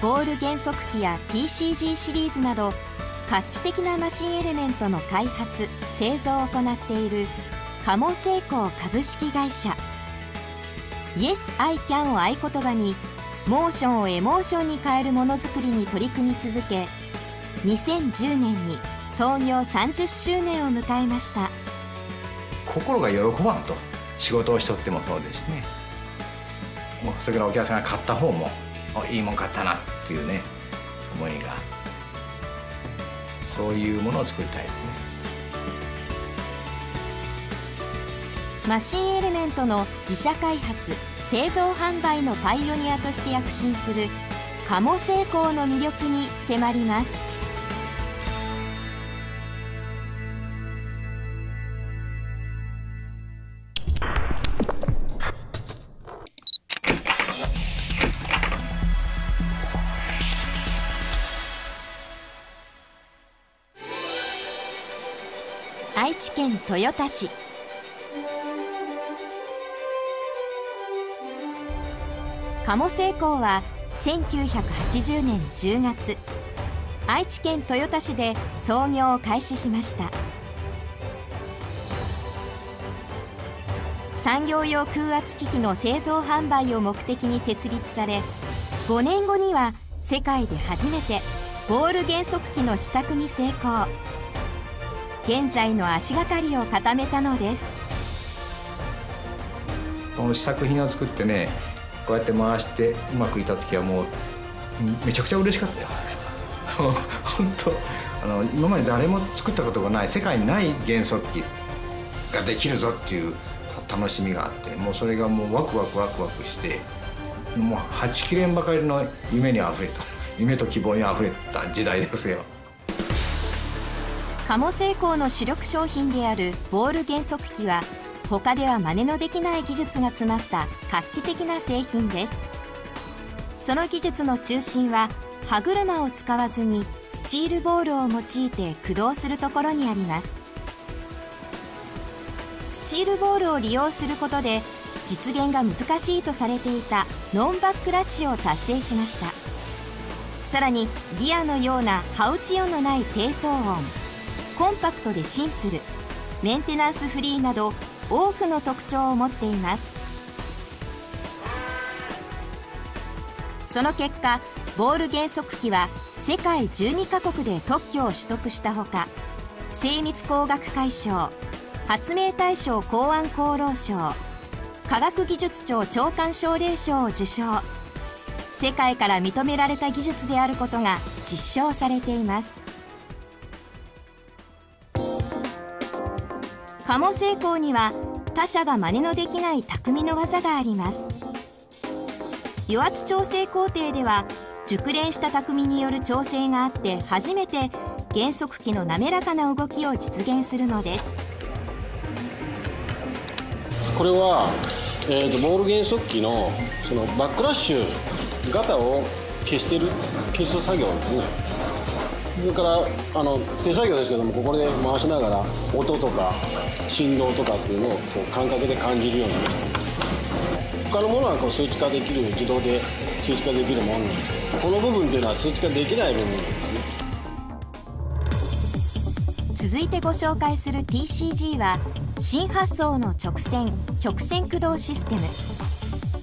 ボール減速機や TCG シリーズなど画期的なマシンエレメントの開発製造を行っている鴨製工株式会社。Yes, I can を合言葉にモーションをエモーションに変えるものづくりに取り組み続け2010年に創業30周年を迎えました。心が喜ばんと仕事をしとってもそうですね。もうそれからお客さんが買った方もいいもん買ったなっていうね思いが。そういうものを作りたいですね。マシンエレメントの自社開発製造販売のパイオニアとして躍進する鴨製鋼の魅力に迫ります。愛知県豊田市。鴨製鋼は1980年10月愛知県豊田市で創業を開始しました。産業用空圧機器の製造販売を目的に設立され5年後には世界で初めてボール減速機の試作に成功。現在の足がかりを固めたのです。この試作品を作ってねこうやって回してうまくいった時はもうめちゃくちゃ嬉しかったよ。本当あの今まで誰も作ったことがない世界にない減速機ができるぞっていう楽しみがあってもうそれがもうワクワクワクワクしてもうはちきれんばかりの夢にあふれた夢と希望にあふれた時代ですよ。鴨製鋼の主力商品であるボール減速機は他では真似のできない技術が詰まった画期的な製品です。その技術の中心は歯車を使わずにスチールボールを用いて駆動するところにあります。スチールボールを利用することで実現が難しいとされていたノンバックラッシュを達成しました。さらにギアのようなハウチ音のない低騒音コンパクトでシンプルメンテナンスフリーなど多くの特徴を持っています。その結果ボール減速機は世界12カ国で特許を取得したほか精密工学会賞発明大賞公安厚労省科学技術庁長官奨励賞を受賞。世界から認められた技術であることが実証されています。鴨製鋼には他社が真似のできない匠の技があります。油圧調整工程では熟練した匠による調整があって初めて減速機の滑らかな動きを実現するのです。これは、えーと、ボール減速機のそのバックラッシュ型を消してる消す作業ですねそれからあの手作業ですけどもここで回しながら音とか振動とかっていうのをこう感覚で感じるようにして。ます他のものはこう数値化できる自動で数値化できるものなんですけどこの部分っていうのは数値化できない部分なんですね。続いてご紹介する TCG は新発想の直線曲線駆動システム。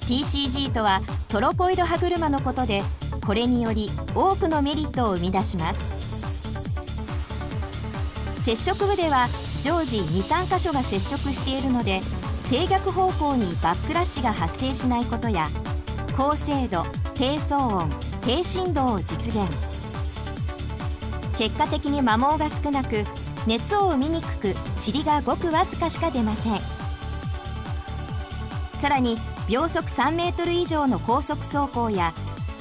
TCG とはトロポイド歯車のことでこれにより多くのメリットを生み出します。接触部では常時23箇所が接触しているので制逆方向にバックラッシュが発生しないことや高精度低騒音低振動を実現。結果的に摩耗が少なく熱を生みにくく塵がごくわずかしか出ません。さらに秒速3メートル以上の高速走行や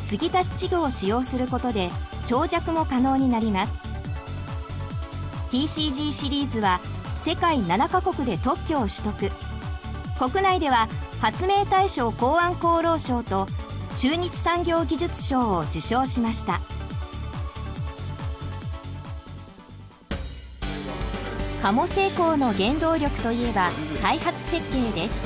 継ぎ足し稚語を使用することで長尺も可能になります。TCG シリーズは世界7カ国で特許を取得。国内では発明大賞公安厚労省と中日産業技術賞を受賞しました。鴨製鋼の原動力といえば開発設計です。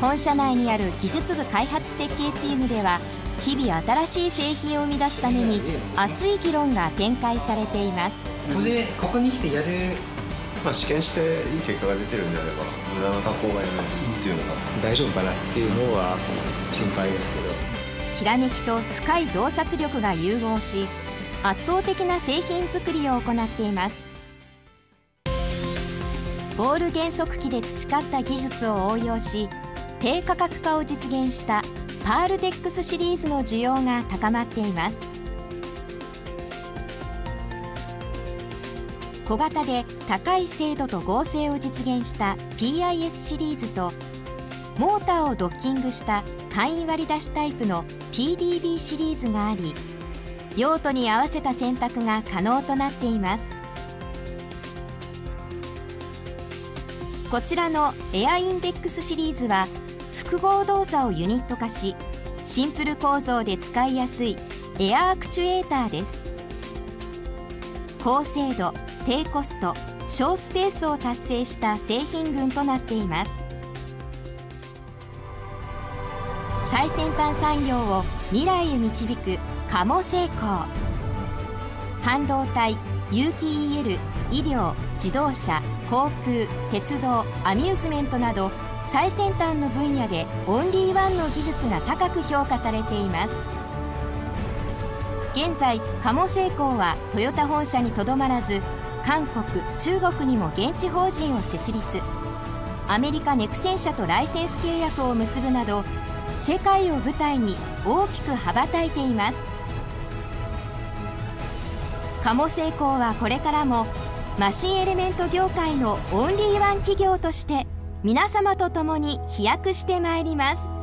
本社内にある技術部開発設計チームでは日々新しい製品を生み出すために熱い議論が展開されています。ここでここに来てやる。まあ、試験していい結果が出てるんであれば無駄な加工がやめるっていうのが。大丈夫かなっていうのは心配ですけど。ひらめきと深い洞察力が融合し圧倒的な製品作りを行っています。ボール減速機で培った技術を応用し低価格化を実現したパールデックスシリーズの需要が高まっています小型で高い精度と剛性を実現した PIS シリーズとモーターをドッキングした簡易割り出しタイプの PDB シリーズがあり用途に合わせた選択が可能となっています。こちらのエアインデックスシリーズは複合動作をユニット化しシンプル構造で使いやすいエアアクチュエーターです。高精度低コスト小スペースを達成した製品群となっています。最先端産業を未来へ導くカモ成功半導体有機 EL 医療自動車航空鉄道アミューズメントなど最先端の分野でオンリーワンの技術が高く評価されています。現在カモ成功はトヨタ本社にとどまらず韓国中国にも現地法人を設立。アメリカネクセン社とライセンス契約を結ぶなど世界を舞台に大きく羽ばたいています。カモ成功はこれからもマシンエレメント業界のオンリーワン企業として皆様と共に飛躍してまいります。